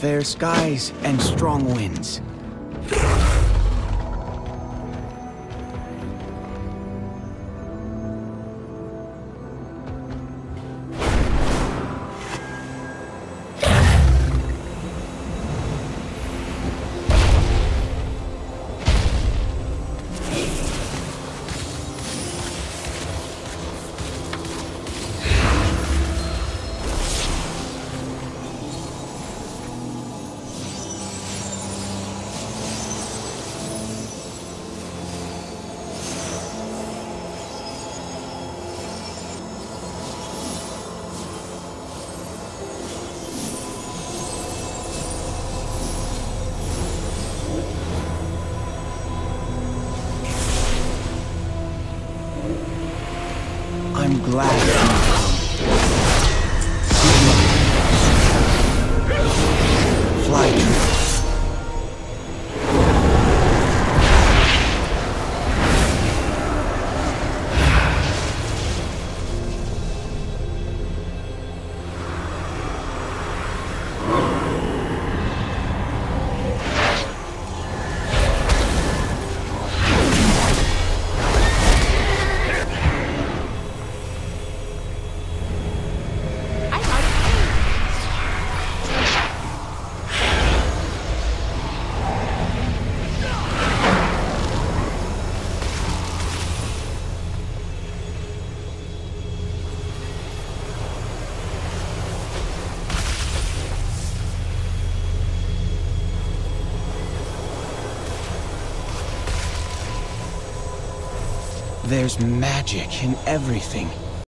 Fair skies and strong winds. I'm glad you. Fly There's magic in everything.